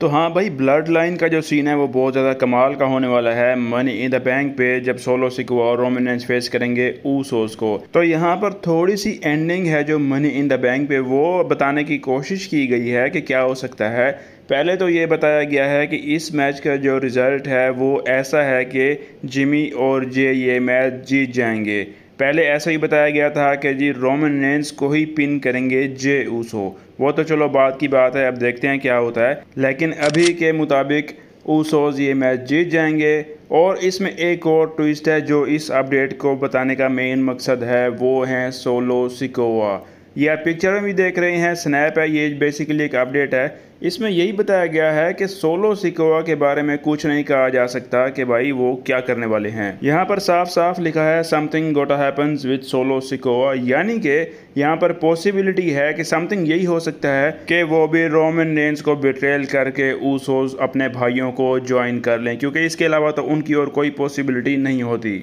तो हाँ भाई ब्लड लाइन का जो सीन है वो बहुत ज़्यादा कमाल का होने वाला है। मनी इन द बैंक पे जब सोलो सिको और रोमिनेंस फेस करेंगे ऊसोस को तो यहाँ पर थोड़ी सी एंडिंग है जो मनी इन द बैंक पे, वो बताने की कोशिश की गई है कि क्या हो सकता है। पहले तो ये बताया गया है कि इस मैच का जो रिज़ल्ट है वो ऐसा है कि जिमी और जे ये मैच जीत जाएँगे। पहले ऐसा ही बताया गया था कि जी रोमन रेंस को ही पिन करेंगे जे ऊसो वो तो चलो बात की बात है, अब देखते हैं क्या होता है। लेकिन अभी के मुताबिक ऊसोज ये मैच जीत जाएँगे। और इसमें एक और ट्विस्ट है जो इस अपडेट को बताने का मेन मकसद है, वो है सोलो सिकोवा ये आप पिक्चर में भी देख रहे हैं स्नैप है, ये बेसिकली एक अपडेट है। इसमें यही बताया गया है कि सोलो सिकोवा के बारे में कुछ नहीं कहा जा सकता कि भाई वो क्या करने वाले हैं। यहाँ पर साफ़ साफ़ लिखा है समथिंग गोटा हैपन्स विद सोलो सिकोवा यानी कि यहाँ पर पॉसिबिलिटी है कि समथिंग यही हो सकता है कि वो भी रोमन रेंज को बिट्रेल करके ऊसोज अपने भाइयों को ज्वाइन कर लें, क्योंकि इसके अलावा तो उनकी और कोई पॉसिबिलिटी नहीं होती।